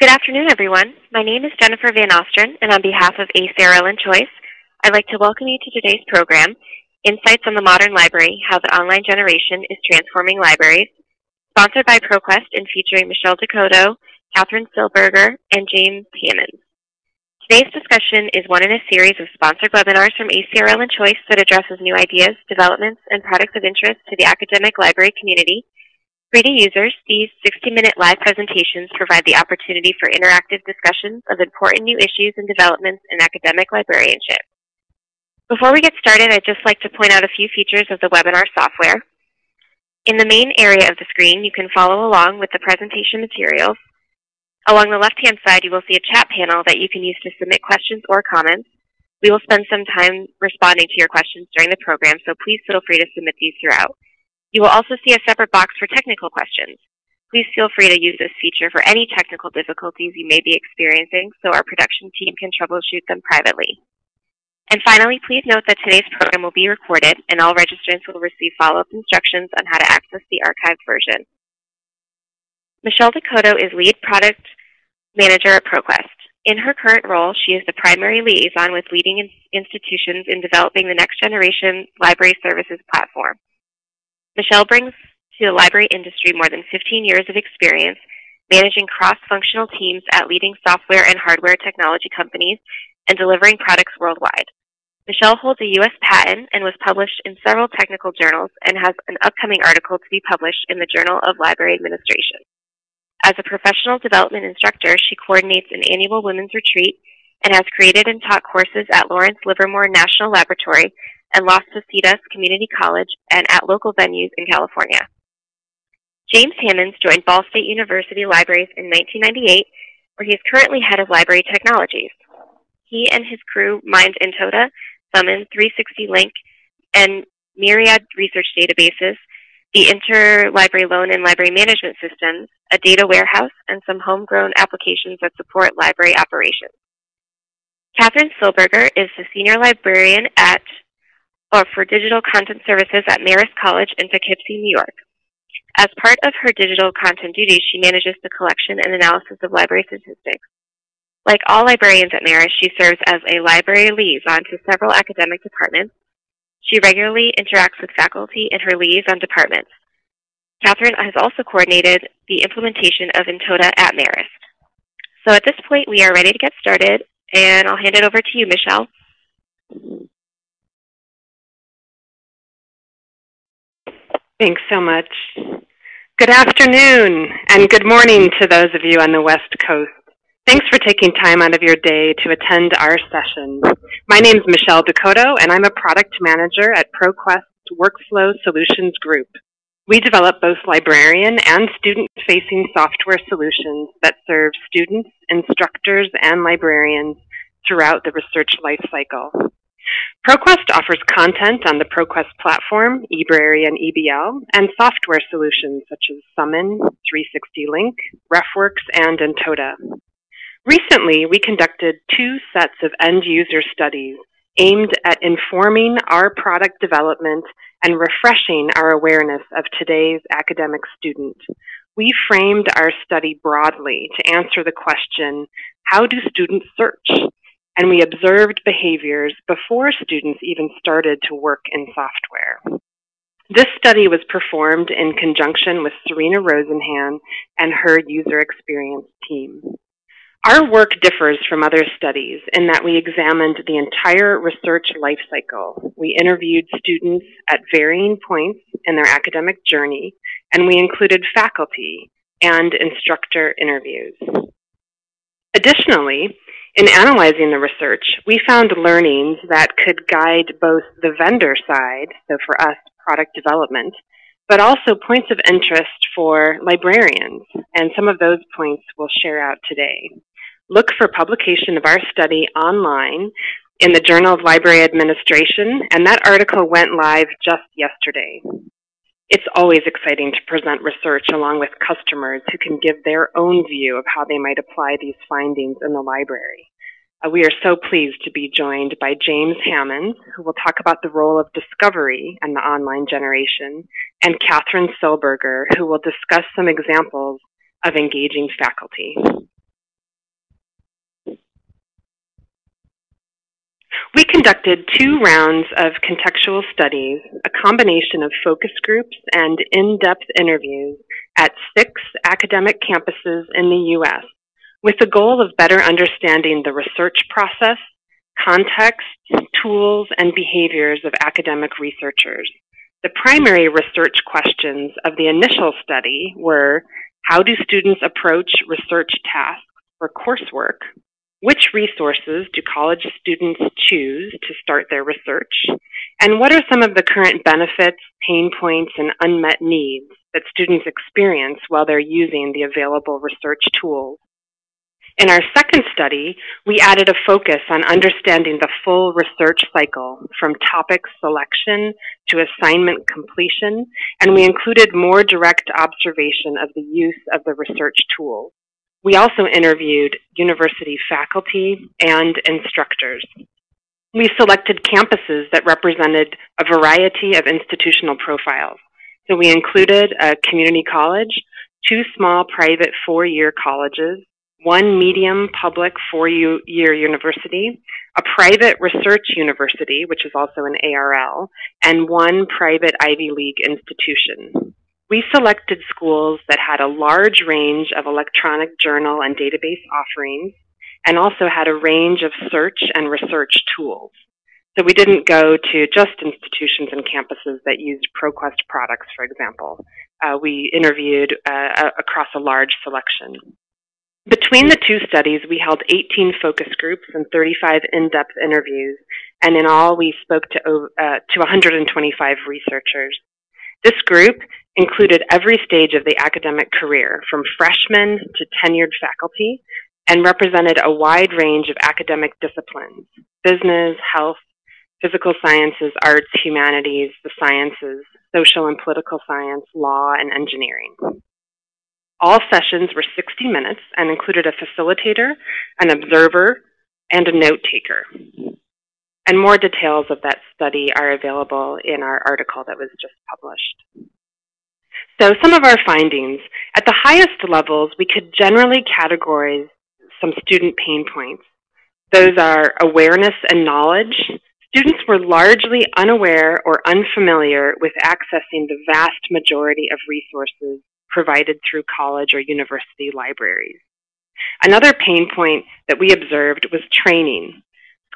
Good afternoon, everyone. My name is Jennifer Van Ostren, and on behalf of ACRL and Choice, I'd like to welcome you to today's program, Insights on the Modern Library, How the Online Generation is Transforming Libraries, sponsored by ProQuest and featuring Michelle D'Couto, Kathryn Silberger, and James Hammons. Today's discussion is one in a series of sponsored webinars from ACRL and Choice that addresses new ideas, developments, and products of interest to the academic library community Free to users, these 60-minute live presentations provide the opportunity for interactive discussions of important new issues and developments in academic librarianship. Before we get started, I'd just like to point out a few features of the webinar software. In the main area of the screen, you can follow along with the presentation materials. Along the left-hand side, you will see a chat panel that you can use to submit questions or comments. We will spend some time responding to your questions during the program, so please feel free to submit these throughout. You will also see a separate box for technical questions. Please feel free to use this feature for any technical difficulties you may be experiencing so our production team can troubleshoot them privately. And finally, please note that today's program will be recorded and all registrants will receive follow-up instructions on how to access the archived version. Michelle D'Couto is lead product manager at ProQuest. In her current role, she is the primary liaison with leading institutions in developing the next generation library services platform. Michelle brings to the library industry more than 15 years of experience managing cross-functional teams at leading software and hardware technology companies and delivering products worldwide. Michelle holds a U.S. patent and was published in several technical journals and has an upcoming article to be published in the Journal of Library Administration. As a professional development instructor, she coordinates an annual women's retreat and has created and taught courses at Lawrence Livermore National Laboratory and Las Positas Community College and at local venues in California. James Hammons joined Ball State University Libraries in 1998, where he is currently head of library technologies. He and his crew mind Intota, Summon, 360 Link, and myriad research databases, the interlibrary loan and library management systems, a data warehouse, and some homegrown applications that support library operations. Kathryn Silberger is the senior librarian at or for digital content services at Marist College in Poughkeepsie, New York. As part of her digital content duties, she manages the collection and analysis of library statistics. Like all librarians at Marist, she serves as a library liaison to several academic departments. She regularly interacts with faculty in her liaison departments. Kathryn has also coordinated the implementation of Intota at Marist. So at this point, we are ready to get started, and I'll hand it over to you, Michelle. Thanks so much. Good afternoon and good morning to those of you on the West Coast. Thanks for taking time out of your day to attend our session. My name is Michelle D'Couto and I'm a product manager at ProQuest Workflow Solutions Group. We develop both librarian and student-facing software solutions that serve students, instructors, and librarians throughout the research lifecycle. ProQuest offers content on the ProQuest platform, eBrary and EBL, and software solutions such as Summon, 360 Link, RefWorks, and Intota. Recently, we conducted two sets of end-user studies aimed at informing our product development and refreshing our awareness of today's academic student. We framed our study broadly to answer the question, how do students search? And we observed behaviors before students even started to work in software. This study was performed in conjunction with Serena Rosenhan and her user experience team. Our work differs from other studies in that we examined the entire research lifecycle. We interviewed students at varying points in their academic journey, and we included faculty and instructor interviews. Additionally, in analyzing the research, we found learnings that could guide both the vendor side, so for us, product development, but also points of interest for librarians, and some of those points we'll share out today. Look for publication of our study online in the Journal of Library Administration, and that article went live just yesterday. It's always exciting to present research along with customers who can give their own view of how they might apply these findings in the library. Uh, we are so pleased to be joined by James Hammons, who will talk about the role of discovery and the online generation, and Kathryn Silberger, who will discuss some examples of engaging faculty. Conducted two rounds of contextual studies, a combination of focus groups and in-depth interviews at six academic campuses in the U.S. with the goal of better understanding the research process, context, tools, and behaviors of academic researchers. The primary research questions of the initial study were, how do students approach research tasks or coursework? Which resources do college students choose to start their research? And what are some of the current benefits, pain points, and unmet needs that students experience while they're using the available research tools? In our second study, we added a focus on understanding the full research cycle from topic selection to assignment completion, and we included more direct observation of the use of the research tools. We also interviewed university faculty and instructors. We selected campuses that represented a variety of institutional profiles. So we included a community college, two small private four-year colleges, one medium public four-year university, a private research university, which is also an ARL, and one private Ivy League institution. We selected schools that had a large range of electronic journal and database offerings and also had a range of search and research tools. So we didn't go to just institutions and campuses that used ProQuest products, for example. Uh, we interviewed uh, across a large selection. Between the two studies, we held 18 focus groups and 35 in-depth interviews, and in all, we spoke to, uh, to 125 researchers. This group included every stage of the academic career, from freshmen to tenured faculty, and represented a wide range of academic disciplines, business, health, physical sciences, arts, humanities, the sciences, social and political science, law, and engineering. All sessions were 60 minutes and included a facilitator, an observer, and a note taker. And more details of that study are available in our article that was just published. So some of our findings. At the highest levels, we could generally categorize some student pain points. Those are awareness and knowledge. Students were largely unaware or unfamiliar with accessing the vast majority of resources provided through college or university libraries. Another pain point that we observed was training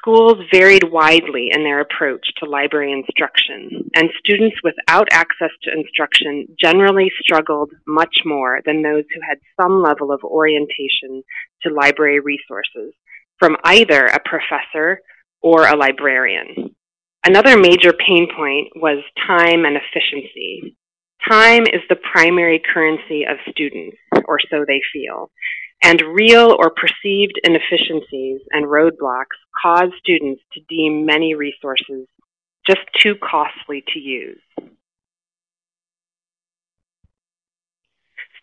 schools varied widely in their approach to library instruction, and students without access to instruction generally struggled much more than those who had some level of orientation to library resources from either a professor or a librarian. Another major pain point was time and efficiency. Time is the primary currency of students, or so they feel, and real or perceived inefficiencies and roadblocks cause students to deem many resources just too costly to use.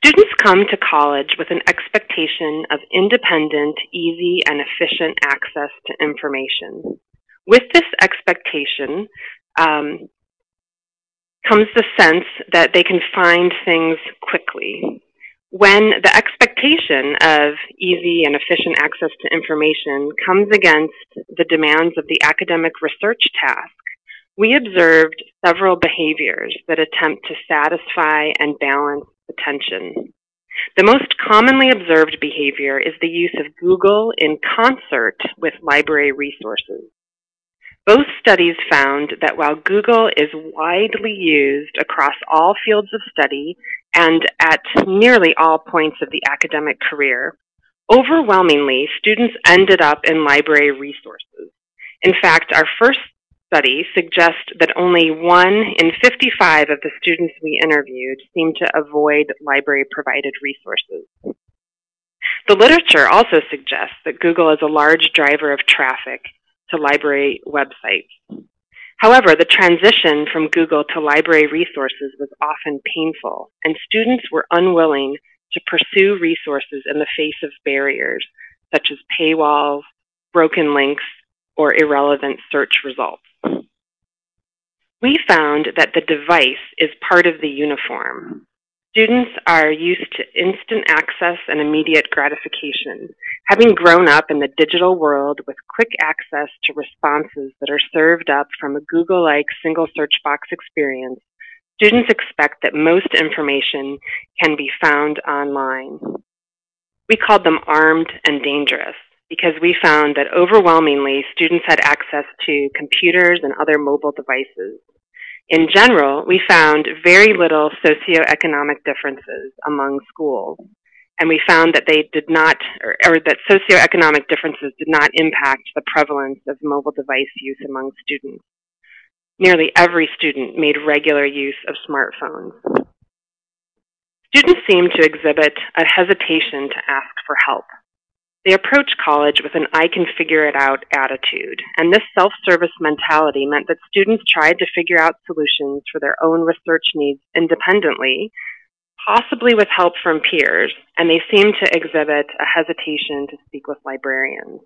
Students come to college with an expectation of independent, easy, and efficient access to information. With this expectation um, comes the sense that they can find things quickly, when the expectation of easy and efficient access to information comes against the demands of the academic research task, we observed several behaviors that attempt to satisfy and balance attention. The most commonly observed behavior is the use of Google in concert with library resources. Both studies found that while Google is widely used across all fields of study and at nearly all points of the academic career, overwhelmingly, students ended up in library resources. In fact, our first study suggests that only one in 55 of the students we interviewed seemed to avoid library-provided resources. The literature also suggests that Google is a large driver of traffic to library websites. However, the transition from Google to library resources was often painful, and students were unwilling to pursue resources in the face of barriers, such as paywalls, broken links, or irrelevant search results. We found that the device is part of the uniform. Students are used to instant access and immediate gratification. Having grown up in the digital world with quick access to responses that are served up from a Google-like single search box experience, students expect that most information can be found online. We called them armed and dangerous because we found that overwhelmingly students had access to computers and other mobile devices. In general, we found very little socioeconomic differences among schools. And we found that they did not, or, or, that socioeconomic differences did not impact the prevalence of mobile device use among students. Nearly every student made regular use of smartphones. Students seemed to exhibit a hesitation to ask for help. They approached college with an I can figure it out attitude, and this self-service mentality meant that students tried to figure out solutions for their own research needs independently, possibly with help from peers, and they seemed to exhibit a hesitation to speak with librarians.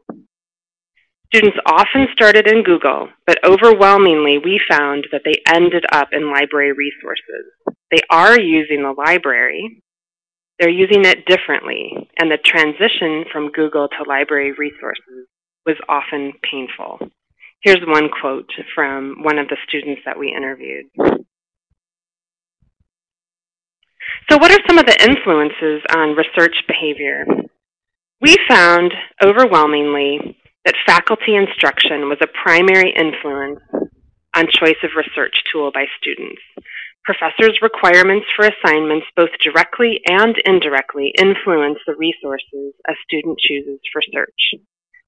Students often started in Google, but overwhelmingly we found that they ended up in library resources. They are using the library, they're using it differently, and the transition from Google to library resources was often painful. Here's one quote from one of the students that we interviewed. So what are some of the influences on research behavior? We found overwhelmingly that faculty instruction was a primary influence on choice of research tool by students. Professors' requirements for assignments both directly and indirectly influence the resources a student chooses for search.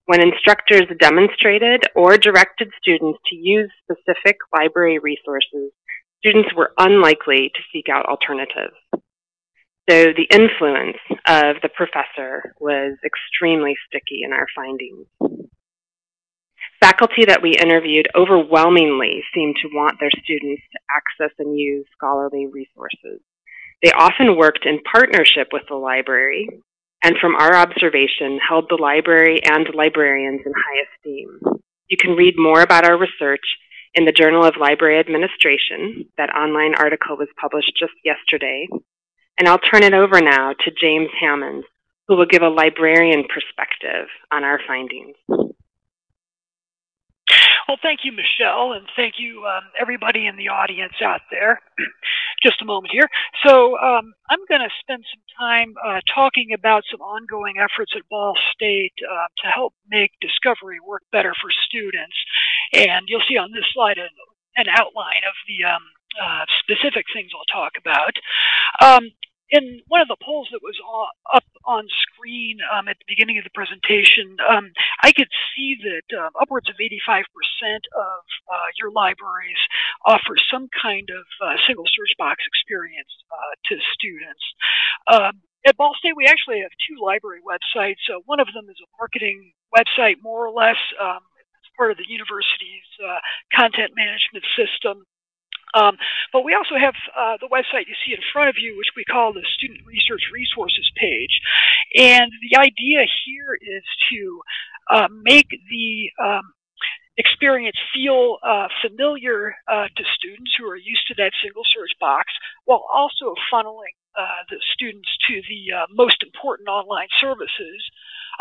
When instructors demonstrated or directed students to use specific library resources, students were unlikely to seek out alternatives. So the influence of the professor was extremely sticky in our findings. Faculty that we interviewed overwhelmingly seemed to want their students to access and use scholarly resources. They often worked in partnership with the library, and from our observation, held the library and librarians in high esteem. You can read more about our research in the Journal of Library Administration. That online article was published just yesterday. And I'll turn it over now to James Hammond, who will give a librarian perspective on our findings. Well, thank you, Michelle, and thank you, um, everybody in the audience out there. Just a moment here. So um, I'm going to spend some time uh, talking about some ongoing efforts at Ball State uh, to help make discovery work better for students. And you'll see on this slide an, an outline of the um, uh, specific things I'll talk about. Um, in one of the polls that was up on screen um, at the beginning of the presentation, um, I could see that uh, upwards of 85% of uh, your libraries offer some kind of uh, single search box experience uh, to students. Um, at Ball State, we actually have two library websites. Uh, one of them is a marketing website, more or less. Um, it's part of the university's uh, content management system. Um, but we also have uh, the website you see in front of you, which we call the Student Research Resources page. And the idea here is to uh, make the um, experience feel uh, familiar uh, to students who are used to that single search box, while also funneling uh, the students to the uh, most important online services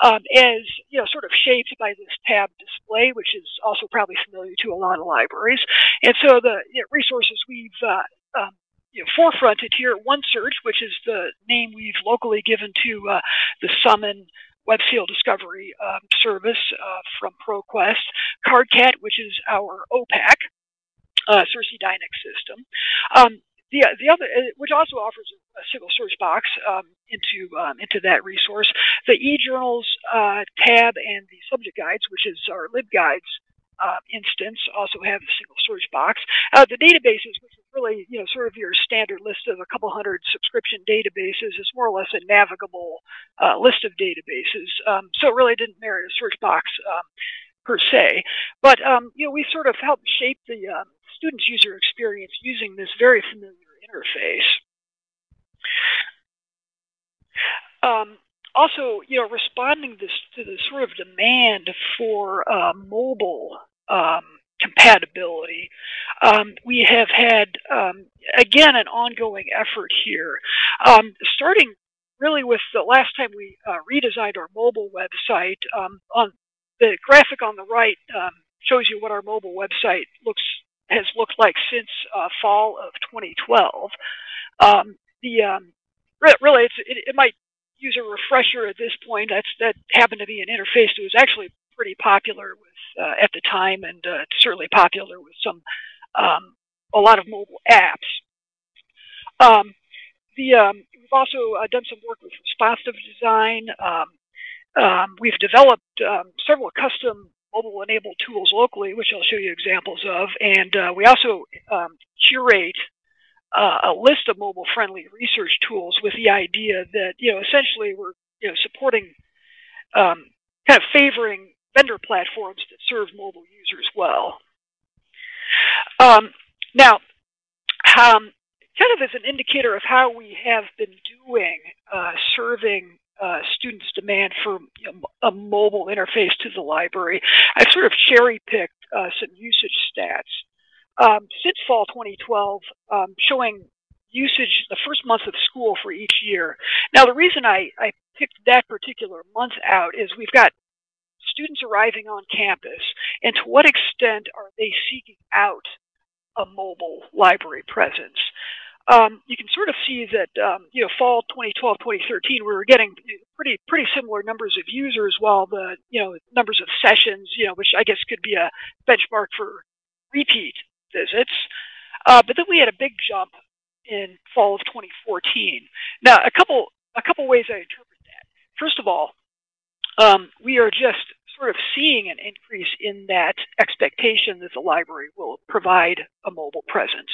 um, is you know sort of shaped by this tab display, which is also probably familiar to a lot of libraries. And so the you know, resources we've uh, um, you know, forefronted here, at OneSearch, which is the name we've locally given to uh, the Summon web field discovery um, service uh, from ProQuest, CardCat, which is our OPAC, uh, Dynix system. Um, the, the other, uh, which also offers a single search box um, into um, into that resource. The eJournals uh, tab and the subject guides, which is our LibGuides uh, instance, also have a single search box. Uh, the databases, which is really you know sort of your standard list of a couple hundred subscription databases, is more or less a navigable uh, list of databases. Um, so it really didn't merit a search box um, per se. But um, you know we sort of helped shape the um, student's user experience using this very familiar interface. Um, also, you know, responding this, to the sort of demand for uh, mobile um, compatibility. Um, we have had, um, again, an ongoing effort here, um, starting really with the last time we uh, redesigned our mobile website. Um, on the graphic on the right shows you what our mobile website looks has looked like since uh, fall of 2012. Um, the really, it, it might use a refresher at this point. That's that happened to be an interface that was actually pretty popular with uh, at the time, and uh, certainly popular with some um, a lot of mobile apps. Um, the um, we've also uh, done some work with responsive design. Um, um, we've developed um, several custom mobile-enabled tools locally, which I'll show you examples of, and uh, we also curate uh, a list of mobile-friendly research tools with the idea that you know essentially we're you know supporting um, kind of favoring vendor platforms that serve mobile users well. Um, now, um, kind of as an indicator of how we have been doing uh, serving uh, students' demand for you know, a mobile interface to the library, I've sort of cherry-picked uh, some usage stats um, since fall 2012, um, showing usage the first month of school for each year. Now, the reason I, I picked that particular month out is we've got students arriving on campus, and to what extent are they seeking out a mobile library presence? Um, you can sort of see that, um, you know, fall 2012, 2013, we were getting pretty pretty similar numbers of users, while the, you know, numbers of sessions, you know, which I guess could be a benchmark for repeat visits. Uh, but then we had a big jump in fall of 2014. Now, a couple a couple ways I interpret that. First of all, um, we are just sort of seeing an increase in that expectation that the library will provide a mobile presence.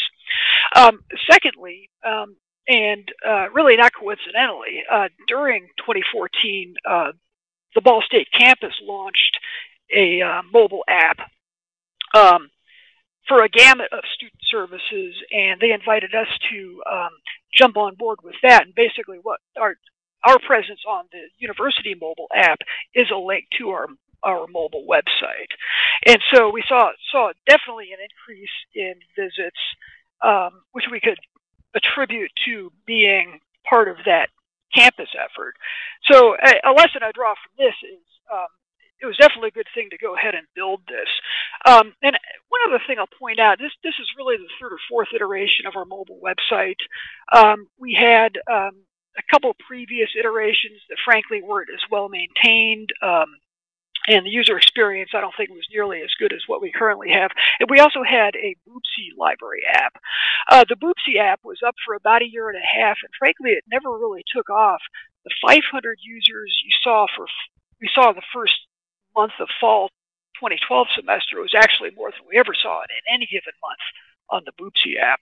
Um, secondly, um, and uh, really not coincidentally, uh, during 2014, uh, the Ball State campus launched a uh, mobile app um, for a gamut of student services, and they invited us to um, jump on board with that. And basically, what our our presence on the university mobile app is a link to our our mobile website, and so we saw saw definitely an increase in visits, um, which we could attribute to being part of that campus effort. So a, a lesson I draw from this is um, it was definitely a good thing to go ahead and build this. Um, and one other thing I'll point out, this, this is really the third or fourth iteration of our mobile website. Um, we had um, a couple previous iterations that frankly weren't as well maintained. Um, and the user experience, I don't think was nearly as good as what we currently have. And we also had a Boopsie library app. Uh, the Boopsie app was up for about a year and a half, and frankly, it never really took off. The 500 users you saw for we saw the first month of fall 2012 semester was actually more than we ever saw in any given month on the Boopsie app.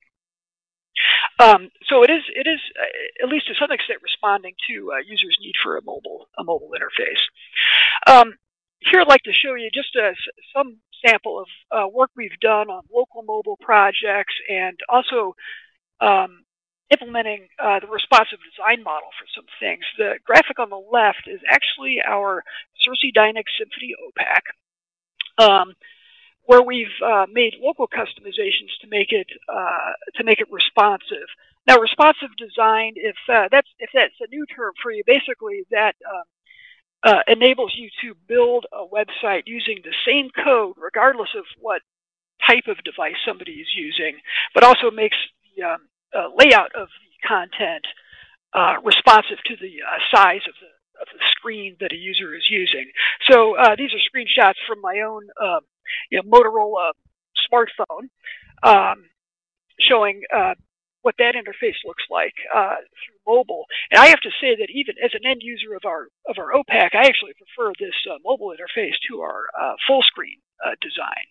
Um, so it is, it is uh, at least to some extent responding to uh, users' need for a mobile, a mobile interface. Um, here I'd like to show you just a, some sample of uh, work we've done on local mobile projects and also um, implementing uh, the responsive design model for some things. The graphic on the left is actually our SirsiDynix Symphony OPAC, um, where we've uh, made local customizations to make it uh, to make it responsive. Now, responsive design, if uh, that's if that's a new term for you, basically that um, uh, enables you to build a website using the same code, regardless of what type of device somebody is using, but also makes the um, uh, layout of the content uh, responsive to the uh, size of the, of the screen that a user is using. So uh, these are screenshots from my own um, you know, Motorola smartphone um, showing uh, what that interface looks like uh, through mobile. And I have to say that even as an end user of our of our OPAC, I actually prefer this uh, mobile interface to our uh, full screen uh, design.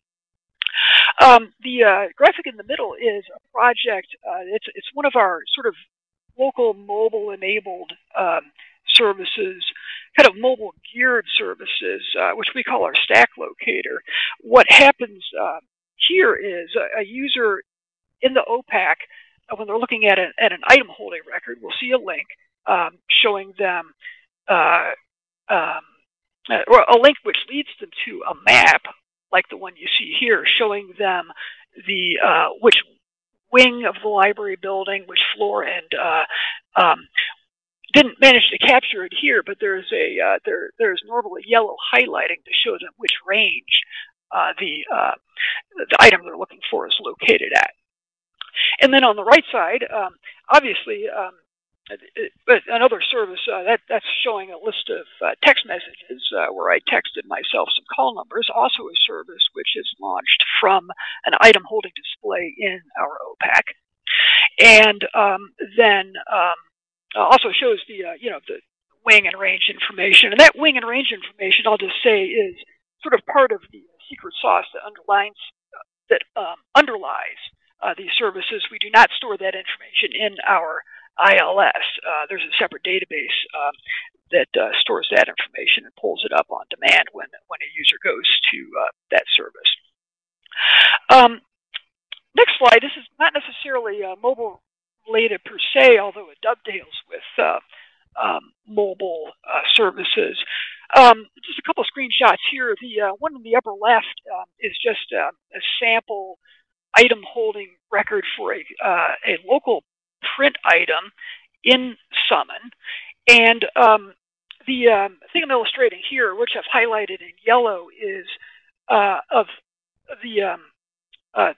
Um, the uh, graphic in the middle is a project. Uh, it's it's one of our sort of local mobile enabled um, services, kind of mobile geared services, which we call our stack locator. What happens here is a, a, user in the OPAC, when they're looking at, a, at an item holding record, we'll see a link um, showing them uh, um, a link which leads them to a map like the one you see here, showing them the uh, which wing of the library building, which floor, and uh, um, didn't manage to capture it here, but there's a uh, there there's normally yellow highlighting to show them which range uh, the uh, the item they're looking for is located at. And then on the right side, um, obviously, um, another service uh, that that's showing a list of uh, text messages uh, where I texted myself some call numbers. Also, a service which is launched from an item holding display in our OPAC, and um, then um, also shows the uh, you know the wing and range information. And that wing and range information, I'll just say, is sort of part of the secret sauce that underlines that um, underlies uh, these services. We do not store that information in our ILS. Uh, there's a separate database um, that uh, stores that information and pulls it up on demand when when a user goes to uh, that service. Um, next slide. This is not necessarily uh, mobile related per se, although it dovetails with uh, um, mobile uh, services. Um, just a couple of screenshots here. The one in the upper left um, is just a sample item holding record for a, a local print item in Summon. And um, the um, thing I'm illustrating here, which I've highlighted in yellow, is uh, of the um, uh,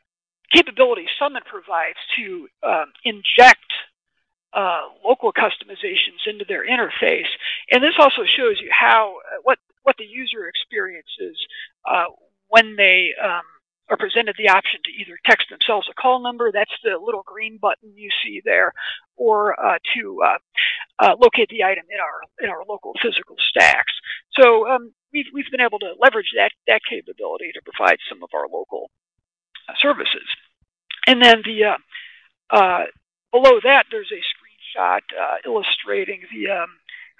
capability Summon provides to um, inject uh, local customizations into their interface. And this also shows you how uh, what what the user experiences uh, when they um, are presented the option to either text themselves a call number, that's the little green button you see there, or uh, to uh, uh, locate the item in our in our local physical stacks. So um, we've we've been able to leverage that that capability to provide some of our local uh, services. And then the uh, uh, below that, there's a screenshot illustrating the um,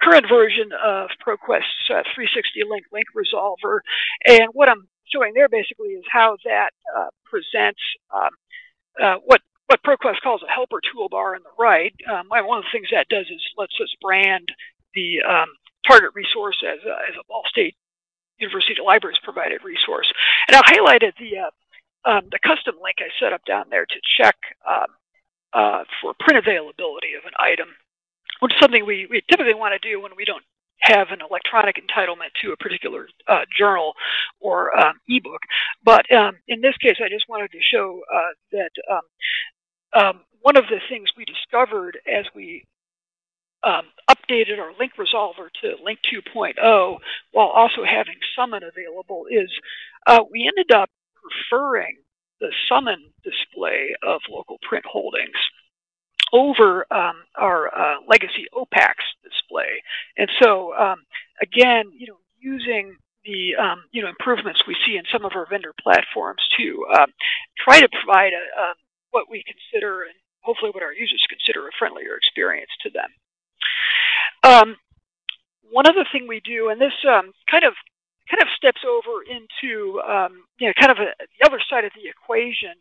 current version of ProQuest's 360 link link resolver. And what I'm showing there basically is how that uh, presents um, uh, what what ProQuest calls a helper toolbar on the right. Um, one of the things that does is lets us brand the um, target resource as a, as a Ball State University Libraries provided resource. And I highlighted the uh, um, the custom link I set up down there to check um, uh, for print availability of an item, which is something we, we typically want to do when we don't have an electronic entitlement to a particular uh, journal or um, ebook. But um, in this case, I just wanted to show uh, that um, um one of the things we discovered as we um, updated our link resolver to link 2.0 while also having summon available is uh, we ended up preferring the summon display of local print holdings over um, our uh, legacy OPACs display. And so, um, again, you know, using the um, you know improvements we see in some of our vendor platforms to uh, try to provide a, a, what we consider and hopefully what our users consider a friendlier experience to them. Um, one other thing we do, and this um, kind of kind of steps over into um, you know kind of a, the other side of the equation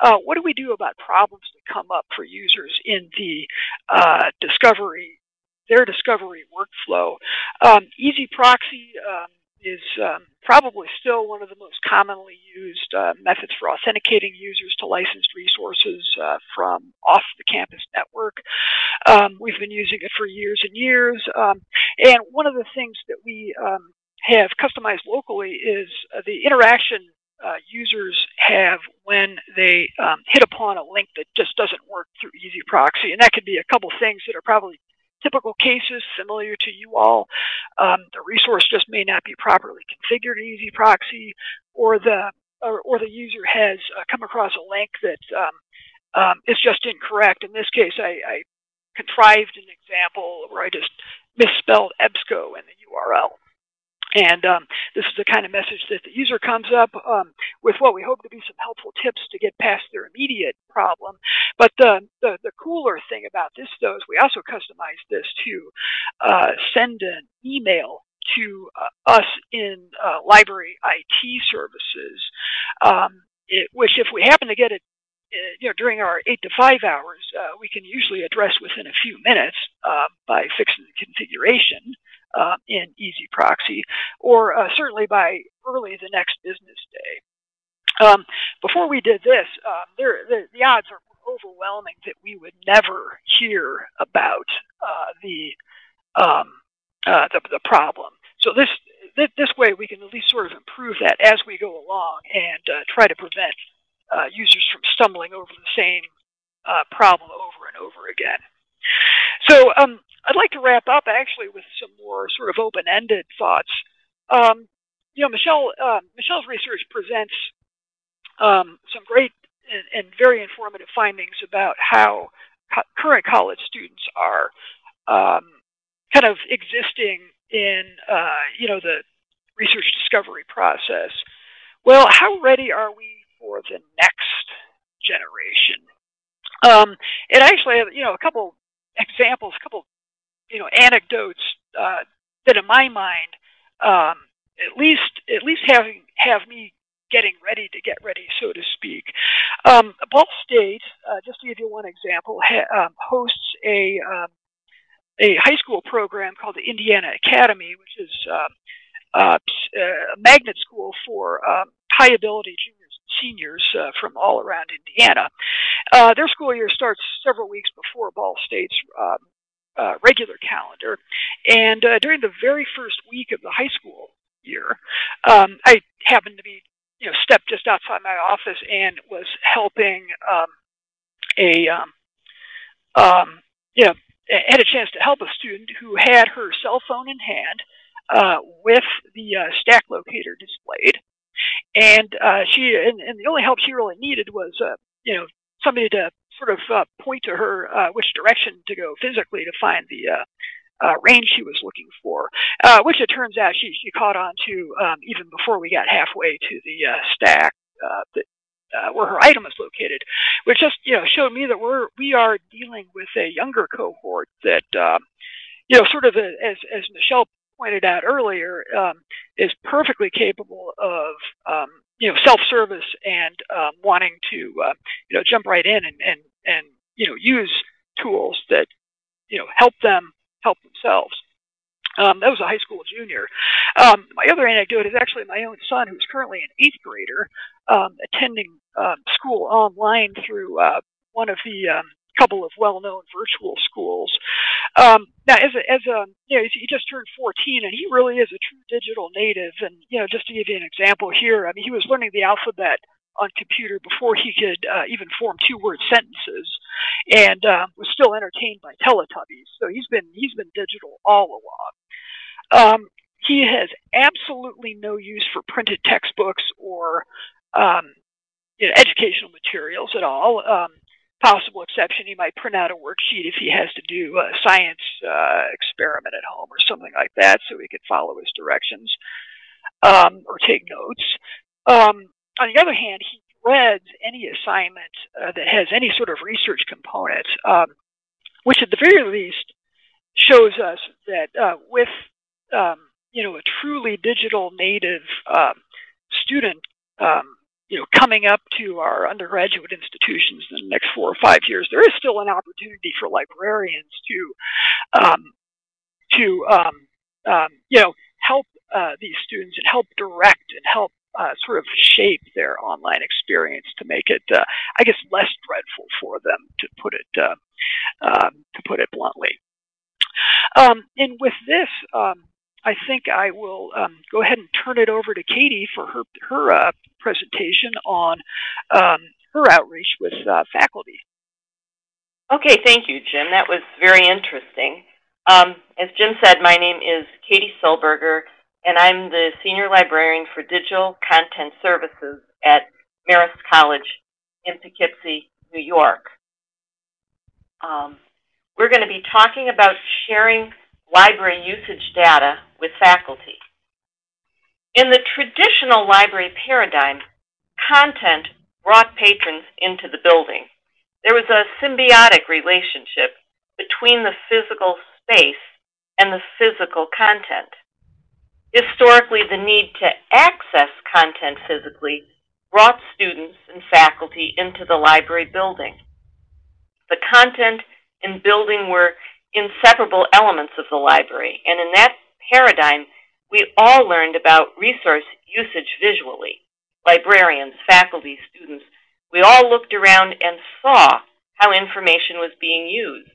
uh, what do we do about problems that come up for users in the uh, discovery, their discovery workflow? Um, EZproxy um, is um, probably still one of the most commonly used uh, methods for authenticating users to licensed resources uh, from off the campus network. Um, we've been using it for years and years. Um, and one of the things that we um, have customized locally is uh, the interaction uh, users have when they um, hit upon a link that just doesn't work through EZproxy. And that could be a couple things that are probably typical cases familiar to you all. Um, the resource just may not be properly configured in EZproxy, or the or, or the user has uh, come across a link that um, um, is just incorrect. In this case, I, I contrived an example where I just misspelled EBSCO in the URL. And um, this is the kind of message that the user comes up um, with what we hope to be some helpful tips to get past their immediate problem. But the, the, the cooler thing about this, though, is we also customize this to uh, send an email to uh, us in uh, library IT services, um, it, which if we happen to get it uh, you know, during our eight to five hours, uh, we can usually address within a few minutes uh, by fixing the configuration uh, in EZ-Proxy, or uh, certainly by early the next business day. Um, before we did this, um, there, the, the, odds are overwhelming that we would never hear about uh, the, um, uh, the, the problem. So this this way we can at least sort of improve that as we go along and uh, try to prevent uh, users from stumbling over the same uh, problem over and over again. So um, I'd like to wrap up actually with some more sort of open-ended thoughts. Um, you know, Michelle uh, Michelle's research presents um, some great and, and, very informative findings about how co current college students are um, kind of existing in uh, you know the research discovery process. Well, how ready are we for the next generation? Um, and actually, you know, a couple examples, a couple you know anecdotes uh, that, in my mind, um, at least at least having have me getting ready to get ready, so to speak. Um, Ball State, uh, just to give you one example, um, hosts a um, a high school program called the Indiana Academy, which is um, uh, a magnet school for um, high ability juniors and seniors uh, from all around Indiana. Uh, their school year starts several weeks before Ball State's um, uh, regular calendar, and uh, during the very first week of the high school year, um, I happened to be you know stepped just outside my office and was helping um, a um, um, you know had a chance to help a student who had her cell phone in hand uh, with the uh, stack locator displayed. And uh, she and, and, the only help she really needed was, uh, you know, somebody to sort of uh, point to her uh, which direction to go physically to find the range she was looking for, which it turns out she, she caught on to um, even before we got halfway to the stack that uh, where her item is located, which just you know showed me that we're we are dealing with a younger cohort that um, you know sort of a, as as Michelle pointed out earlier um, is perfectly capable of um, you know self-service and um, wanting to uh, you know jump right in and and and you know use tools that you know help them help themselves. Um, that was a high school junior. Um, my other anecdote is actually my own son, who's currently an eighth grader, um, attending um, school online through uh, one of the um, couple of well-known virtual schools. Um, now, as a, as a, you know, he just turned 14, and he really is a true digital native. And you know, just to give you an example here, I mean, he was learning the alphabet on computer before he could uh, even form two-word sentences, and uh, was still entertained by Teletubbies. So he's been he's been digital all along. Um, he has absolutely no use for printed textbooks or um, you know, educational materials at all. Um, possible exception, he might print out a worksheet if he has to do a science uh, experiment at home or something like that, so he could follow his directions um, or take notes. Um, on the other hand, he dreads any assignment uh, that has any sort of research component, um, which at the very least shows us that uh, with um, you know a truly digital native um, student, um, you know, coming up to our undergraduate institutions in the next four or five years, there is still an opportunity for librarians to um, to um, you know help uh, these students and help direct and help uh, sort of shape their online experience to make it, uh, I guess, less dreadful for them, to put it uh, um, to put it bluntly. Um, and with this, um, I think I will um, go ahead and turn it over to Katie for her her uh, presentation on um, her outreach with uh, faculty. Okay, thank you, Jim. That was very interesting. Um, as Jim said, my name is Katie Silberger, and I'm the Senior Librarian for Digital Content Services at Marist College in Poughkeepsie, New York. Um, we're going to be talking about sharing library usage data with faculty. In the traditional library paradigm, content brought patrons into the building. There was a symbiotic relationship between the physical space and the physical content. Historically, the need to access content physically brought students and faculty into the library building. The content and building were inseparable elements of the library, and in that paradigm, we all learned about resource usage visually. Librarians, faculty, students, we all looked around and saw how information was being used.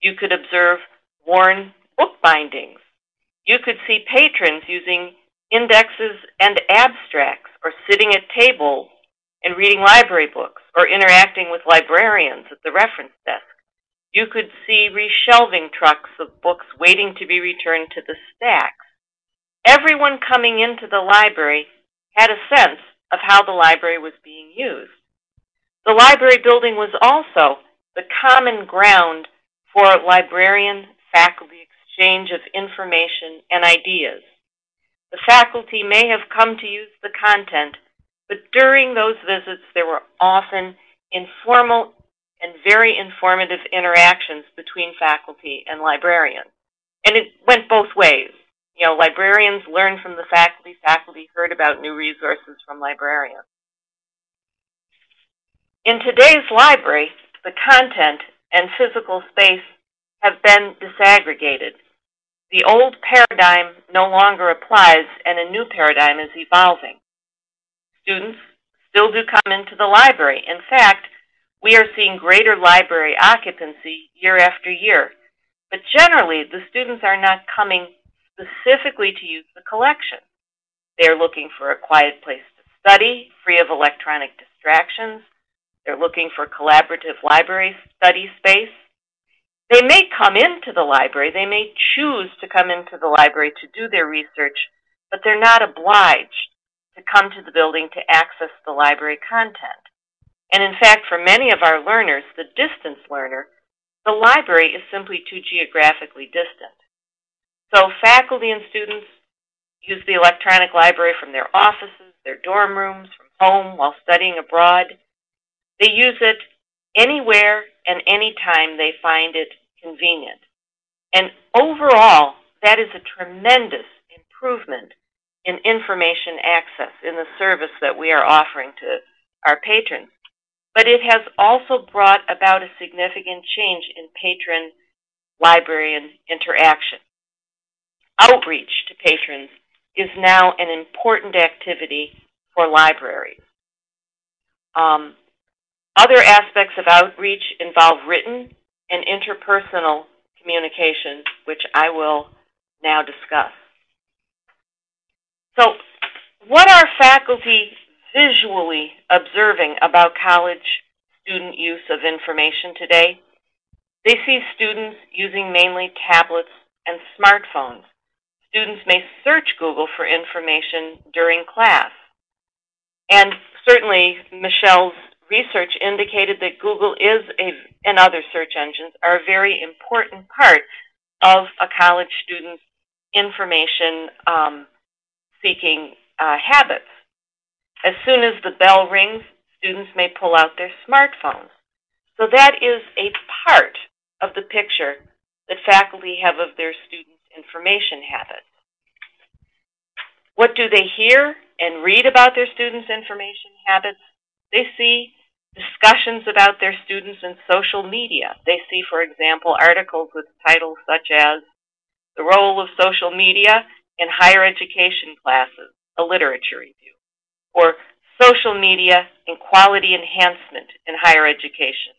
You could observe worn book bindings. You could see patrons using indexes and abstracts, or sitting at tables and reading library books, or interacting with librarians at the reference desk. You could see reshelving trucks of books waiting to be returned to the stacks. Everyone coming into the library had a sense of how the library was being used. The library building was also the common ground for librarian faculty exchange of information and ideas. The faculty may have come to use the content, but during those visits there were often informal and very informative interactions between faculty and librarians. And it went both ways. You know, librarians learned from the faculty, faculty heard about new resources from librarians. In today's library, the content and physical space have been disaggregated. The old paradigm no longer applies and a new paradigm is evolving. Students still do come into the library. In fact, we are seeing greater library occupancy year after year. But generally, the students are not coming specifically to use the collection. They are looking for a quiet place to study, free of electronic distractions, they're looking for collaborative library study space. They may come into the library, they may choose to come into the library to do their research, but they're not obliged to come to the building to access the library content. And in fact, for many of our learners, the distance learner, the library is simply too geographically distant. So faculty and students use the electronic library from their offices, their dorm rooms, from home while studying abroad. They use it anywhere and anytime they find it convenient. And overall, that is a tremendous improvement in information access in the service that we are offering to our patrons. But it has also brought about a significant change in patron librarian interaction. Outreach to patrons is now an important activity for libraries. Um, other aspects of outreach involve written and interpersonal communication, which I will now discuss. So, what are faculty visually observing about college student use of information today? They see students using mainly tablets and smartphones. Students may search Google for information during class. And certainly, Michelle's research indicated that Google is a, and other search engines are a very important part of a college student's information um, seeking uh, habits. As soon as the bell rings, students may pull out their smartphones. So that is a part of the picture that faculty have of their students' information habits. What do they hear and read about their students' information habits? They see discussions about their students in social media. They see, for example, articles with titles such as The Role of Social Media in Higher Education Classes, a Literature Review, or Social Media and Quality Enhancement in Higher Education,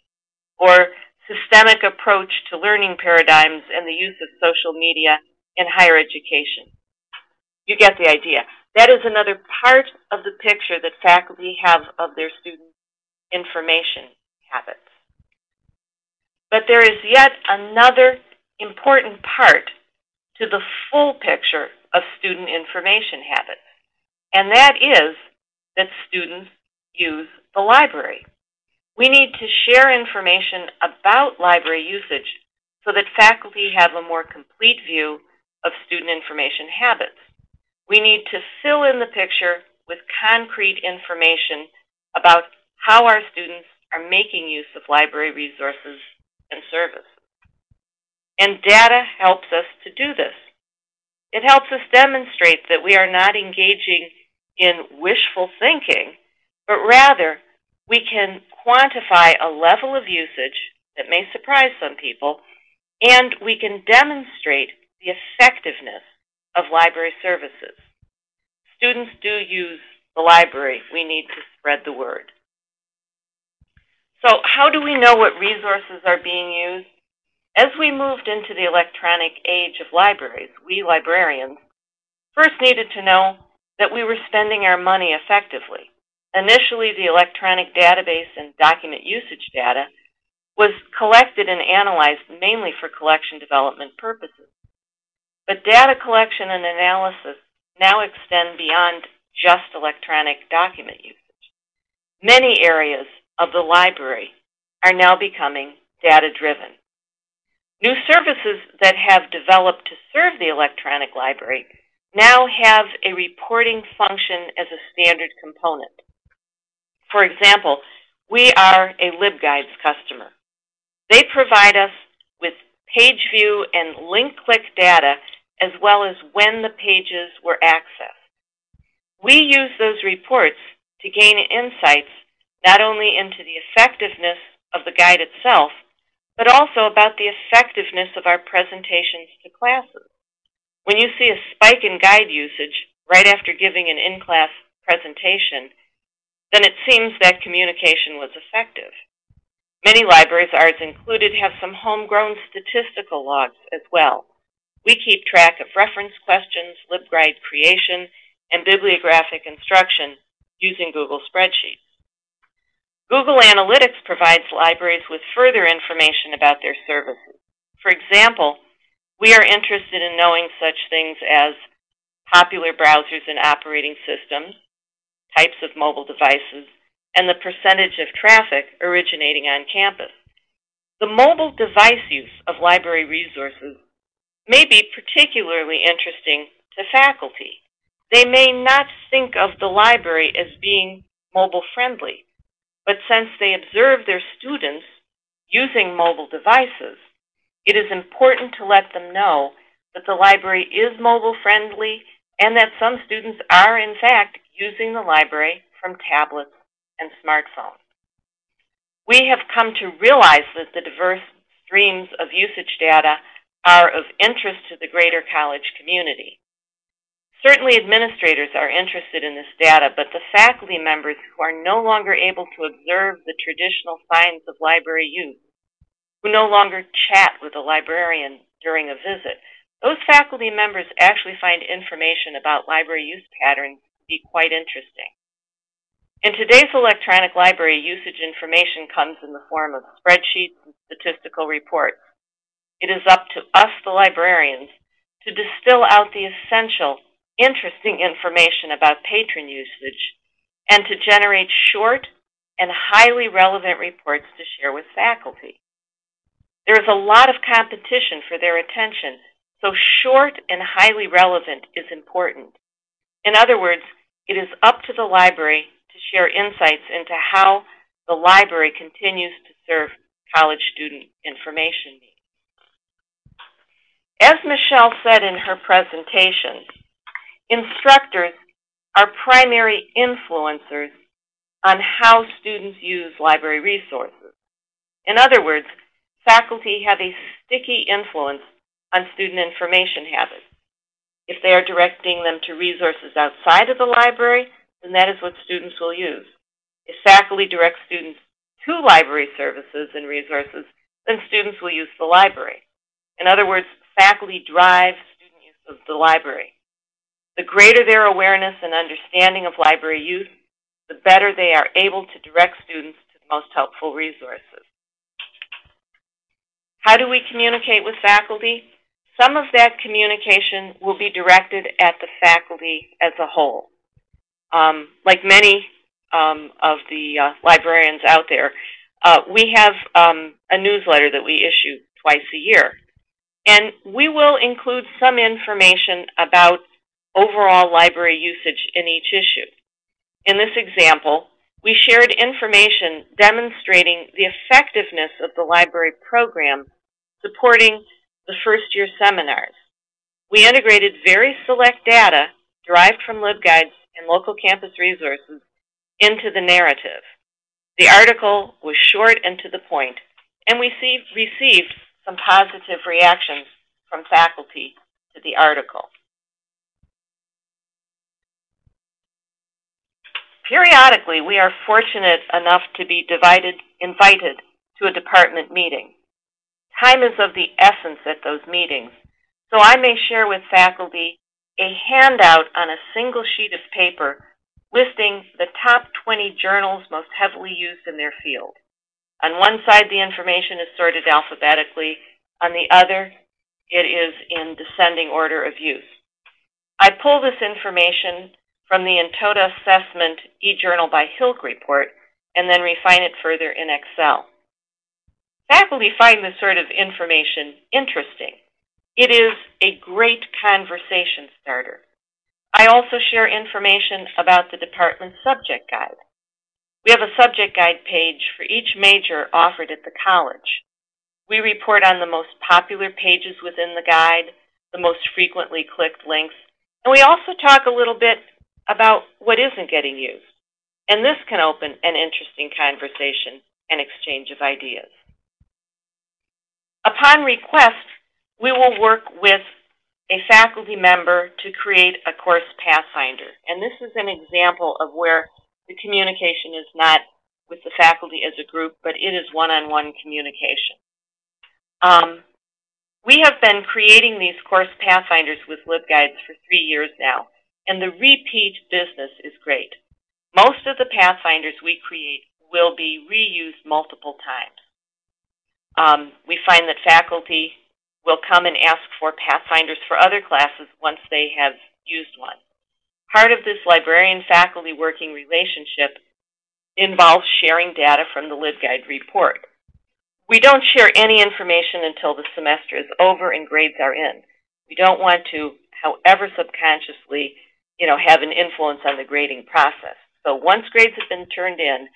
or Systemic Approach to Learning Paradigms and the Use of Social Media in Higher Education. You get the idea. That is another part of the picture that faculty have of their students information habits. But there is yet another important part to the full picture of student information habits, and that is that students use the library. We need to share information about library usage so that faculty have a more complete view of student information habits. We need to fill in the picture with concrete information about how our students are making use of library resources and services. And data helps us to do this. It helps us demonstrate that we are not engaging in wishful thinking, but rather we can quantify a level of usage that may surprise some people, and we can demonstrate the effectiveness of library services. Students do use the library. We need to spread the word. So how do we know what resources are being used? As we moved into the electronic age of libraries, we librarians first needed to know that we were spending our money effectively. Initially, the electronic database and document usage data was collected and analyzed mainly for collection development purposes. But data collection and analysis now extend beyond just electronic document usage. Many areas of the library are now becoming data-driven. New services that have developed to serve the electronic library now have a reporting function as a standard component. For example, we are a LibGuides customer. They provide us with page view and link click data as well as when the pages were accessed. We use those reports to gain insights not only into the effectiveness of the guide itself, but also about the effectiveness of our presentations to classes. When you see a spike in guide usage right after giving an in-class presentation, then it seems that communication was effective. Many libraries, ours included, have some homegrown statistical logs as well. We keep track of reference questions, LibGuide creation, and bibliographic instruction using Google Spreadsheets. Google Analytics provides libraries with further information about their services. For example, we are interested in knowing such things as popular browsers and operating systems, types of mobile devices, and the percentage of traffic originating on campus. The mobile device use of library resources may be particularly interesting to faculty. They may not think of the library as being mobile friendly, but since they observe their students using mobile devices, it is important to let them know that the library is mobile friendly and that some students are in fact using the library from tablets and smartphones. We have come to realize that the diverse streams of usage data are of interest to the greater college community. Certainly administrators are interested in this data, but the faculty members who are no longer able to observe the traditional signs of library use, who no longer chat with a librarian during a visit, those faculty members actually find information about library use patterns to be quite interesting. In today's electronic library, usage information comes in the form of spreadsheets and statistical reports. It is up to us, the librarians, to distill out the essential, interesting information about patron usage and to generate short and highly relevant reports to share with faculty. There is a lot of competition for their attention, so short and highly relevant is important. In other words, it is up to the library to share insights into how the library continues to serve college student information needs. As Michelle said in her presentation, instructors are primary influencers on how students use library resources. In other words, faculty have a sticky influence on student information habits. If they are directing them to resources outside of the library, then that is what students will use. If faculty direct students to library services and resources, then students will use the library. In other words, faculty drive student use of the library. The greater their awareness and understanding of library use, the better they are able to direct students to the most helpful resources. How do we communicate with faculty? Some of that communication will be directed at the faculty as a whole. Um, like many um, of the uh, librarians out there, uh, we have um, a newsletter that we issue twice a year. And we will include some information about overall library usage in each issue. In this example, we shared information demonstrating the effectiveness of the library program supporting the first year seminars. We integrated very select data derived from LibGuides and local campus resources into the narrative. The article was short and to the point, and we received some positive reactions from faculty to the article. Periodically, we are fortunate enough to be divided, invited to a department meeting. Time is of the essence at those meetings, so I may share with faculty a handout on a single sheet of paper listing the top 20 journals most heavily used in their field. On one side, the information is sorted alphabetically. On the other, it is in descending order of use. I pull this information from the Intota Assessment eJournal by HILC report and then refine it further in Excel. Faculty find this sort of information interesting. It is a great conversation starter. I also share information about the department's subject guide. We have a subject guide page for each major offered at the college. We report on the most popular pages within the guide, the most frequently clicked links, and we also talk a little bit about what isn't getting used. And this can open an interesting conversation and exchange of ideas. Upon request, we will work with a faculty member to create a course pathfinder. And this is an example of where the communication is not with the faculty as a group, but it is one-on-one -on -one communication. Um, we have been creating these course pathfinders with LibGuides for three years now, and the repeat business is great. Most of the pathfinders we create will be reused multiple times. Um, we find that faculty will come and ask for pathfinders for other classes once they have used one. Part of this librarian-faculty working relationship involves sharing data from the LibGuide report. We don't share any information until the semester is over and grades are in. We don't want to, however subconsciously, you know, have an influence on the grading process. So once grades have been turned in,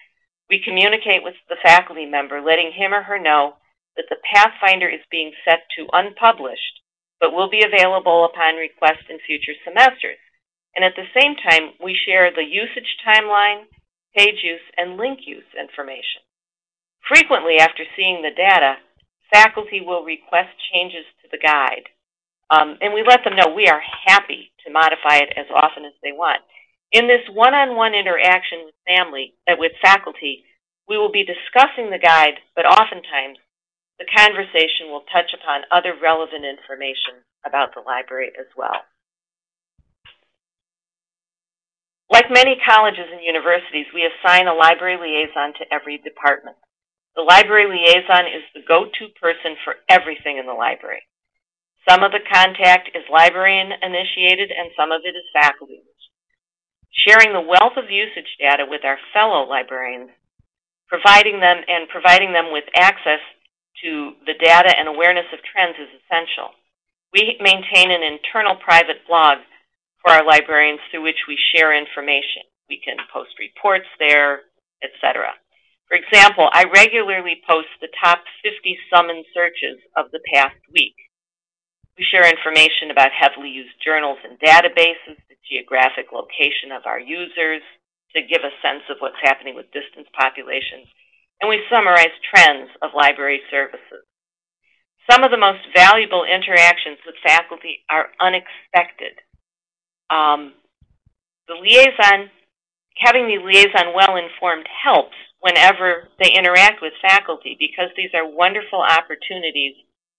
we communicate with the faculty member, letting him or her know that the Pathfinder is being set to unpublished, but will be available upon request in future semesters. And at the same time, we share the usage timeline, page use, and link use information. Frequently, after seeing the data, faculty will request changes to the guide. Um, and we let them know we are happy to modify it as often as they want. In this one-on-one -on -one interaction with family, uh, with faculty, we will be discussing the guide, but oftentimes the conversation will touch upon other relevant information about the library as well. Like many colleges and universities, we assign a library liaison to every department. The library liaison is the go-to person for everything in the library. Some of the contact is librarian initiated and some of it is faculty. Sharing the wealth of usage data with our fellow librarians, providing them and providing them with access to the data and awareness of trends is essential. We maintain an internal private blog for our librarians through which we share information. We can post reports there, etc. For example, I regularly post the top 50 Summon searches of the past week. We share information about heavily used journals and databases, the geographic location of our users, to give a sense of what's happening with distance populations, and we summarize trends of library services. Some of the most valuable interactions with faculty are unexpected. Um, the liaison, having the liaison well-informed helps whenever they interact with faculty because these are wonderful opportunities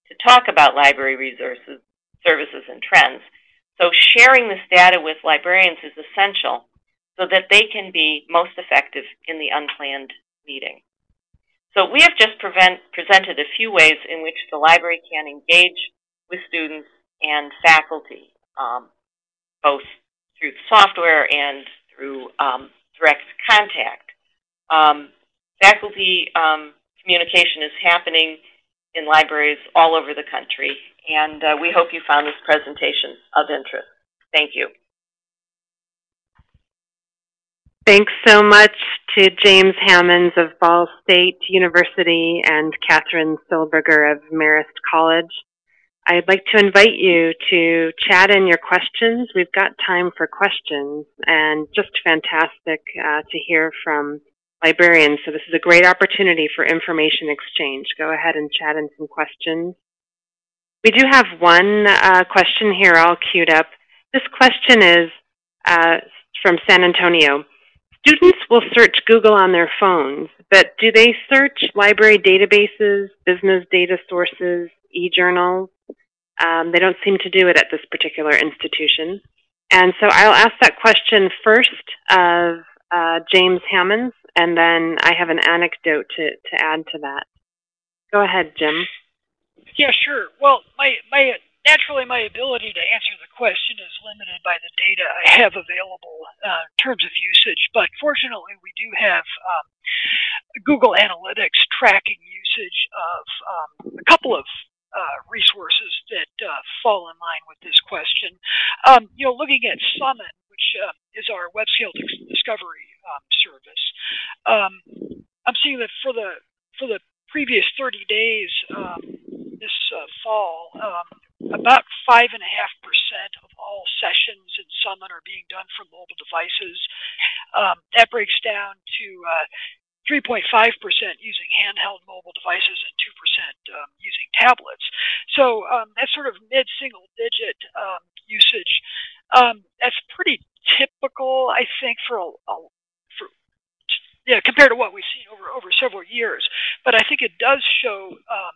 to talk about library resources, services, and trends. So sharing this data with librarians is essential so that they can be most effective in the unplanned meeting. So we have just prevent, presented a few ways in which the library can engage with students and faculty, um, both through software and through um, direct contact. Um, faculty um, communication is happening in libraries all over the country, and uh, we hope you found this presentation of interest. Thank you. Thanks so much to James Hammons of Ball State University and Kathryn Silberger of Marist College. I'd like to invite you to chat in your questions. We've got time for questions and just fantastic uh, to hear from librarians. So this is a great opportunity for information exchange. Go ahead and chat in some questions. We do have one uh, question here all queued up. This question is uh, from San Antonio. students will search Google on their phones, but do they search library databases, business data sources, e-journals? Um, they don't seem to do it at this particular institution. And so I'll ask that question first of uh, James Hammons, and then I have an anecdote to, to add to that. Go ahead, Jim. Yeah, sure. Well, my, my naturally my ability to answer the question is limited by the data I have available uh, in terms of usage, but fortunately we do have um, Google Analytics tracking usage of um, a couple of uh, resources that uh, fall in line with this question. Um, you know, looking at Summon, which uh, is our web scale discovery um, service, um, I'm seeing that for the for the previous 30 days um, this uh, fall, um, about five and a half percent of all sessions in Summon are being done from mobile devices. Um, that breaks down to uh, 3.5% using handheld mobile devices and 2% um, using tablets. So um, that's sort of mid-single digit um, usage. Um, that's pretty typical, I think, for a, a yeah, compared to what we've seen over over several years. But I think it does show um,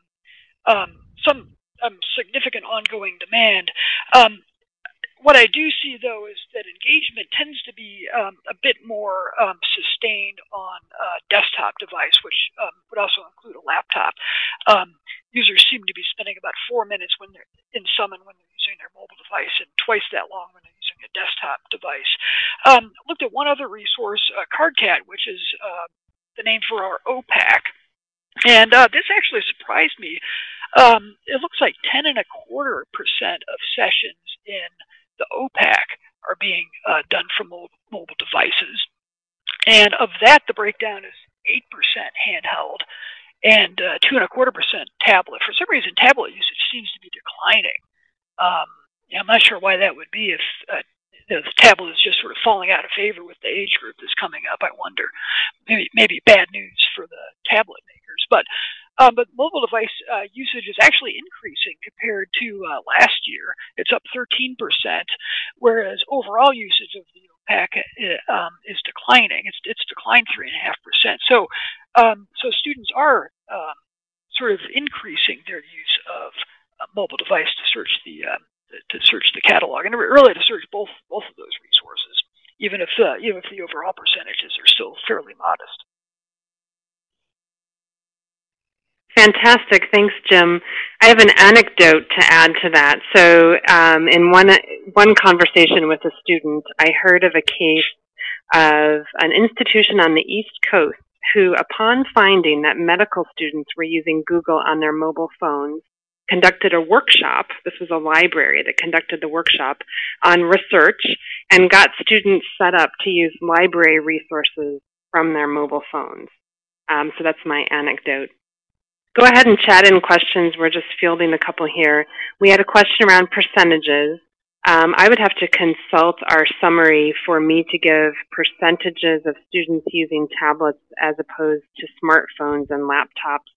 um, some significant ongoing demand. Um, what I do see, though, is that engagement tends to be um, a bit more um, sustained on a desktop device, which um, would also include a laptop. Um, users seem to be spending about four minutes when they're in Summon when they're using their mobile device, and twice that long when they're using a desktop device. Um, looked at one other resource, uh, CardCat, which is uh, the name for our OPAC. And uh, this actually surprised me. Um, it looks like 10 and a quarter percent of sessions in the OPAC are being uh, done from mobile devices. And of that, the breakdown is 8% handheld and uh, two and a quarter percent tablet. For some reason, tablet usage seems to be declining. Um, I'm not sure why that would be if uh, the tablet is just sort of falling out of favor with the age group that's coming up. I wonder. Maybe, maybe bad news for the tablet makers. But um, but mobile device uh, usage is actually increasing compared to uh, last year. It's up 13%, whereas overall usage of the OPAC uh, um, is declining. It's, it's declined 3.5%. So, um, so students are um, sort of increasing their use of a mobile device to search the uh, to search the catalog, and really to search both both of those resources, even if even if the overall percentages are still fairly modest. Fantastic. Thanks, Jim. I have an anecdote to add to that. So um, in one, one conversation with a student, I heard of a case of an institution on the East Coast who, upon finding that medical students were using Google on their mobile phones, conducted a workshop. This was a library that conducted the workshop on research and got students set up to use library resources from their mobile phones. Um, so that's my anecdote. Go ahead and chat in questions. We're just fielding a couple here. We had a question around percentages. Um, I would have to consult our summary for me to give percentages of students using tablets as opposed to smartphones and laptops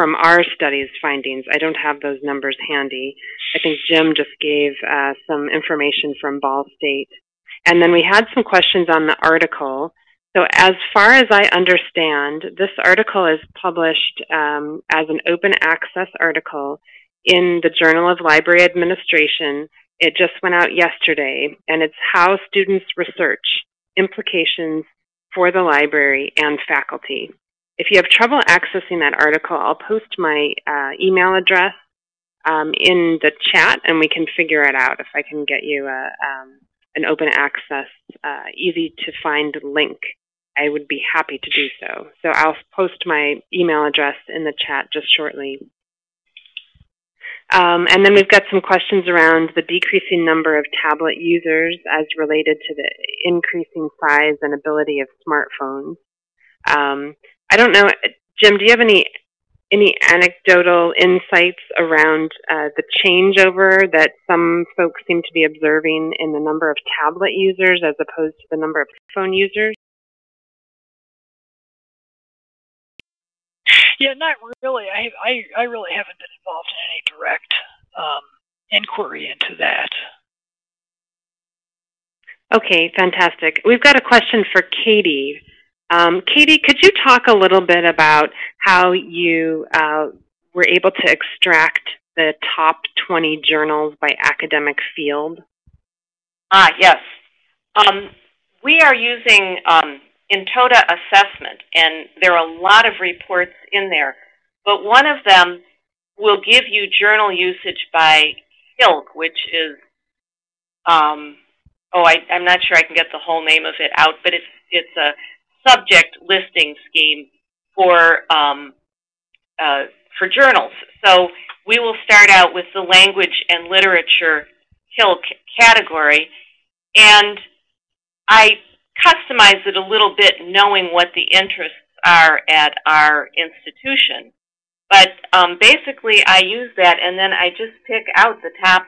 from our studies findings. I don't have those numbers handy. I think Jim just gave uh, some information from Ball State. And then we had some questions on the article. So as far as I understand, this article is published um, as an open access article in the Journal of Library Administration. It just went out yesterday, and it's How Students Research, Implications for the Library and Faculty. If you have trouble accessing that article, I'll post my uh, email address um, in the chat, and we can figure it out if I can get you a, um, an open access, uh, easy to find link I would be happy to do so. So I'll post my email address in the chat just shortly. Um, and then we've got some questions around the decreasing number of tablet users as related to the increasing size and ability of smartphones. Um, I don't know, Jim, do you have any any anecdotal insights around uh, the changeover that some folks seem to be observing in the number of tablet users as opposed to the number of phone users? Yeah, not really. I I, I really haven't been involved in any direct um, inquiry into that. Okay, fantastic. We've got a question for Katie. Um, Katie, could you talk a little bit about how you uh, were able to extract the top 20 journals by academic field? Ah, yes. Um, we are using um, Intota assessment, and there are a lot of reports in there. But one of them will give you journal usage by HILC, which is, um, oh, I, am not sure I can get the whole name of it out, but it's it's a subject listing scheme for um, uh, for journals. So we will start out with the language and literature HILC category, and I customize it a little bit knowing what the interests are at our institution. But um, basically, I use that, and then I just pick out the top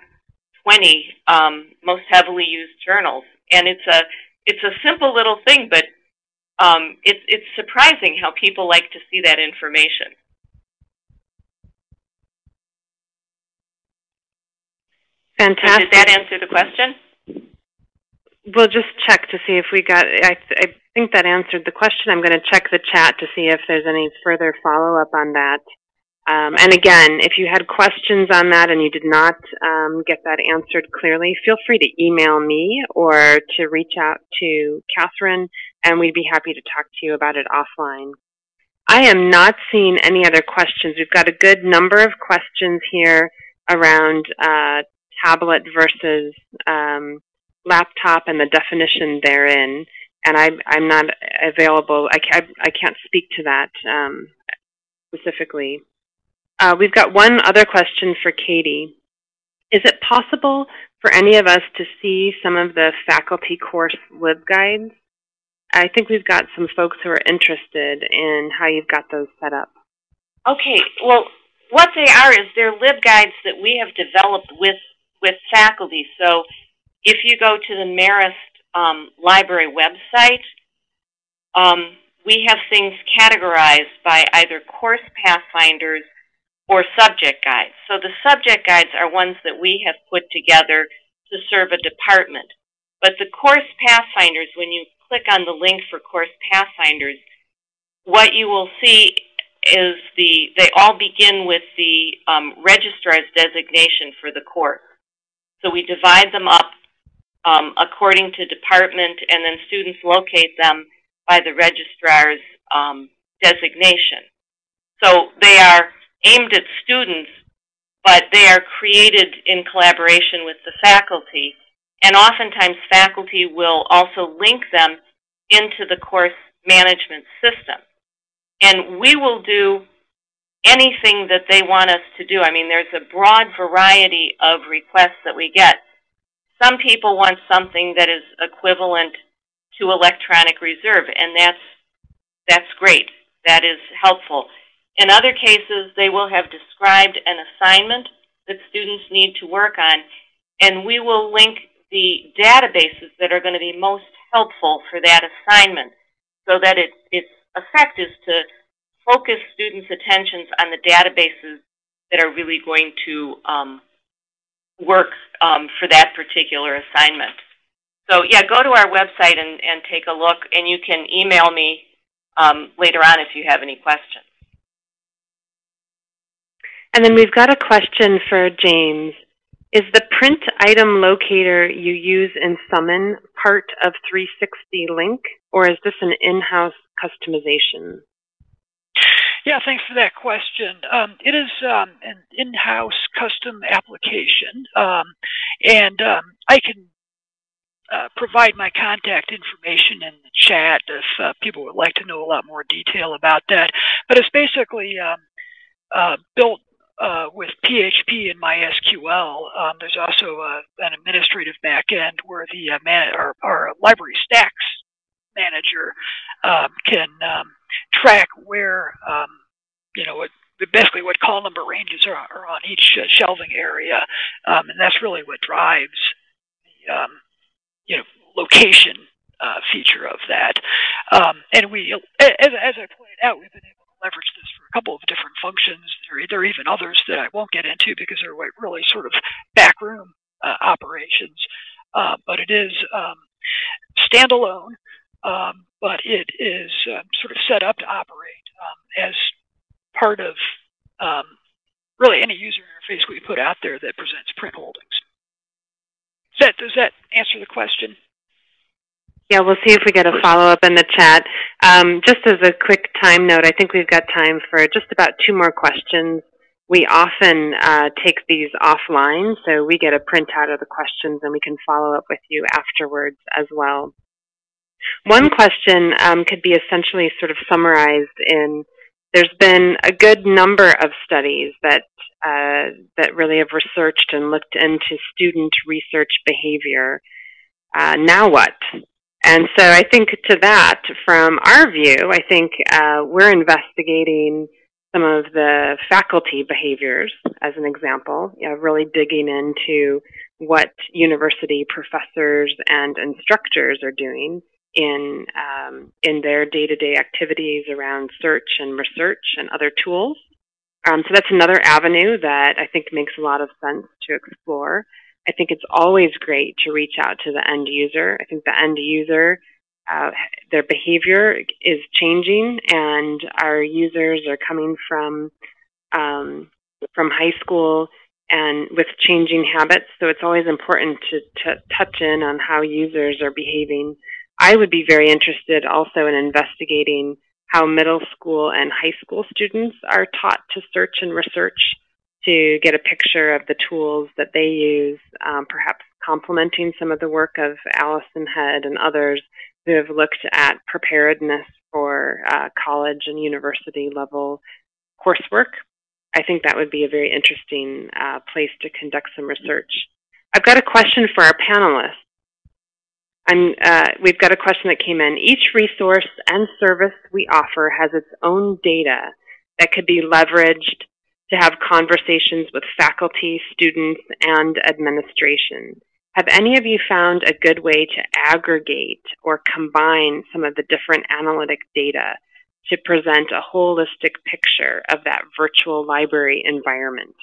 20 um, most heavily used journals. And it's a it's a simple little thing, but um, it's it's surprising how people like to see that information. Fantastic. did that answer the question? We'll just check to see if we got. I, I think that answered the question. I'm going to check the chat to see if there's any further follow up on that. Um, and again, if you had questions on that and you did not um, get that answered clearly, feel free to email me or to reach out to Kathryn, and we'd be happy to talk to you about it offline. I am not seeing any other questions. We've got a good number of questions here around uh, tablet versus um, laptop and the definition therein. And I, I'm not available. I, I can't speak to that um, specifically. Uh, we've got one other question for Katie. Is it possible for any of us to see some of the faculty course LibGuides? I think we've got some folks who are interested in how you've got those set up. Okay, well, what they are is they're LibGuides that we have developed with, with faculty. So if you go to the Marist um, library website, um, we have things categorized by either course pathfinders or subject guides. So the subject guides are ones that we have put together to serve a department. But the course pathfinders, when you click on the link for course pathfinders, what you will see is the they all begin with the um, registrar's designation for the course. So we divide them up um, according to department, and then students locate them by the registrar's um, designation. So they are aimed at students, but they are created in collaboration with the faculty. And oftentimes faculty will also link them into the course management system. And we will do anything that they want us to do. I mean, there's a broad variety of requests that we get. Some people want something that is equivalent to electronic reserve, and that's, that's great. That is helpful. In other cases, they will have described an assignment that students need to work on, and we will link the databases that are going to be most helpful for that assignment so that it, its effect is to focus students' attentions on the databases that are really going to um, work um, for that particular assignment. So yeah, go to our website and, and take a look, and you can email me um, later on if you have any questions. And then we've got a question for James. Is the print item locator you use in Summon part of 360 Link, or is this an in-house customization? Yeah, thanks for that question. Um, it is um, an in-house custom application, um, and um, I can uh, provide my contact information in the chat if uh, people would like to know a lot more detail about that. But it's basically um, uh, built uh, with PHP and MySQL. Um, there's also a, an administrative backend where the uh, man, our, our, library stacks manager um, can um, track where, um, you know, what, basically what call number ranges are, are on each uh, shelving area. Um, and that's really what drives the, um, you know, location uh, feature of that. and we, as, as I pointed out, we've been able leverage this for a couple of different functions. There, there are even others that I won't get into because they're really sort of backroom uh, operations. Uh, but it is um, standalone, um, but it is uh, sort of set up to operate um, as part of um, really any user interface we put out there that presents print holdings. Does that, does that answer the question? Yeah, we'll see if we get a follow-up in the chat. Um, just as a quick time note, I think we've got time for just about two more questions. We often uh, take these offline, so we get a printout of the questions and we can follow up with you afterwards as well. One question um, could be essentially sort of summarized in there's been a good number of studies that uh, that really have researched and looked into student research behavior. Uh, now what? And so I think to that, from our view, I think uh, we're investigating some of the faculty behaviors, as an example, you know, really digging into what university professors and instructors are doing in um, in their day-to-day activities around search and research and other tools. Um, so that's another avenue that I think makes a lot of sense to explore. I think it's always great to reach out to the end user. I think the end user, uh, their behavior is changing, and our users are coming from um, from high school and with changing habits. So it's always important to, to touch in on how users are behaving I would be very interested also in investigating how middle school and high school students are taught to search and research to get a picture of the tools that they use, um, perhaps complementing some of the work of Alison Head and others who have looked at preparedness for uh, college and university level coursework. I think that would be a very interesting uh, place to conduct some research. I've got a question for our panelists. Uh, we've got a question that came in. Each resource and service we offer has its own data that could be leveraged to have conversations with faculty, students, and administration. Have any of you found a good way to aggregate or combine some of the different analytic data to present a holistic picture of that virtual library environment?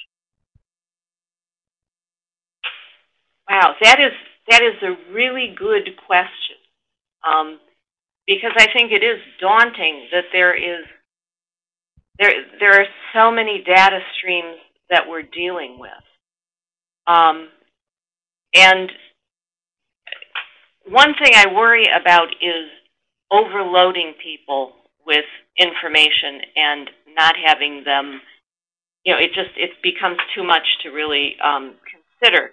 Wow, that is that is a really good question um, because I think it is daunting that there is there there are so many data streams that we're dealing with, um, and one thing I worry about is overloading people with information and not having them. You know, it just it becomes too much to really um, consider.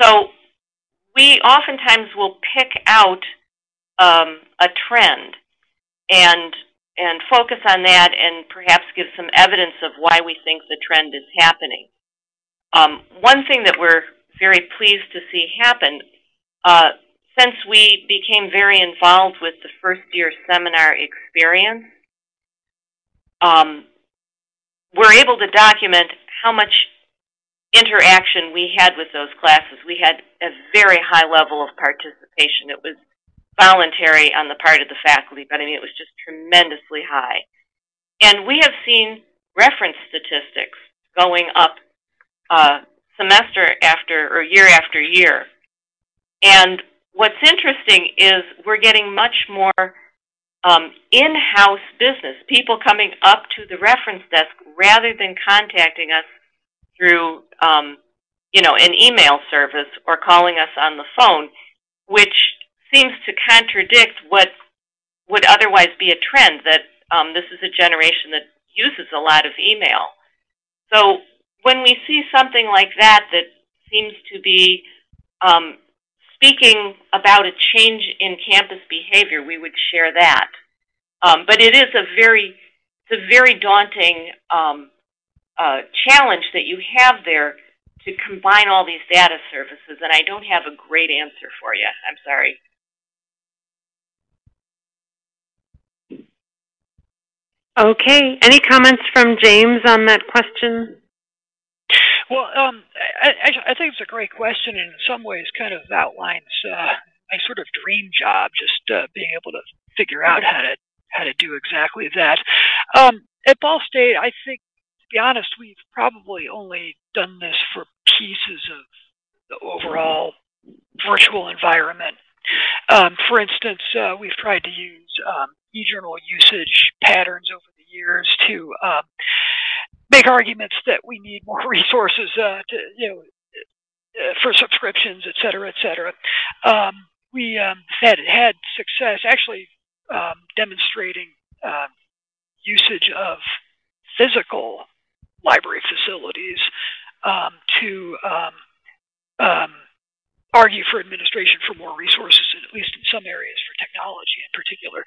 So we oftentimes will pick out um, a trend and and focus on that and perhaps give some evidence of why we think the trend is happening. Um, one thing that we're very pleased to see happen, uh, since we became very involved with the first year seminar experience, um, we're able to document how much interaction we had with those classes. We had a very high level of participation. It was voluntary on the part of the faculty, but I mean, it was just tremendously high. And we have seen reference statistics going up uh, semester after or year after year. And what's interesting is we're getting much more um, in-house business, people coming up to the reference desk rather than contacting us through, um, you know, an email service or calling us on the phone, which seems to contradict what would otherwise be a trend that um, this is a generation that uses a lot of email. So when we see something like that that seems to be um, speaking about a change in campus behavior, we would share that. Um, but it is a very, it's a very daunting um, uh, challenge that you have there to combine all these data services, and I don't have a great answer for you. I'm sorry. Okay. Any comments from James on that question? Well, um, I, I, think it's a great question, and in some ways, kind of outlines uh, my sort of dream job, just uh, being able to figure out how to how to do exactly that. Um, at Ball State, I think to be honest, we've probably only done this for pieces of the overall virtual environment. Um, for instance, uh, we've tried to use um, e-journal usage patterns over the years to um, make arguments that we need more resources uh, to, you know, uh, for subscriptions, et cetera, et cetera. Um, we um, had had success actually um, demonstrating uh, usage of physical library facilities to argue for administration for more resources, at least in some areas for technology in particular.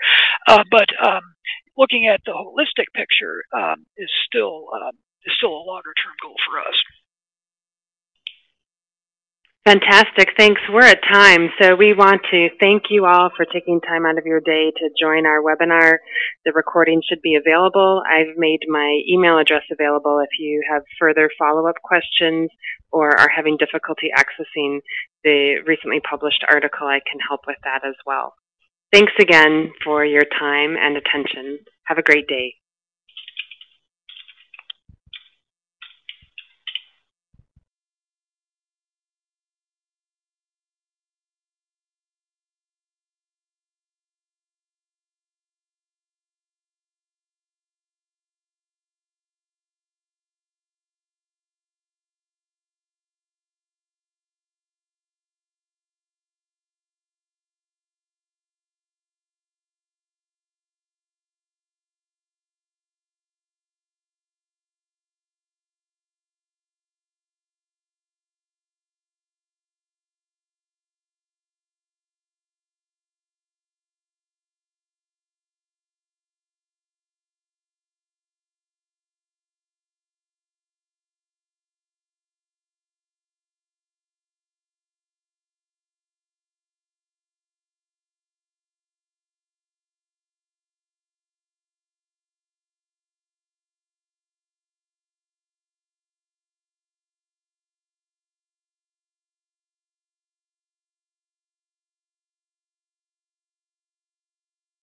Uh, but um, looking at the holistic picture um, is still um, is still a longer term goal for us. Fantastic. Thanks. We're at time, so we want to thank you all for taking time out of your day to join our webinar. The recording should be available. I've made my email address available if you have further follow-up questions or are having difficulty accessing the recently published article, I can help with that as well. Thanks again for your time and attention. Have a great day.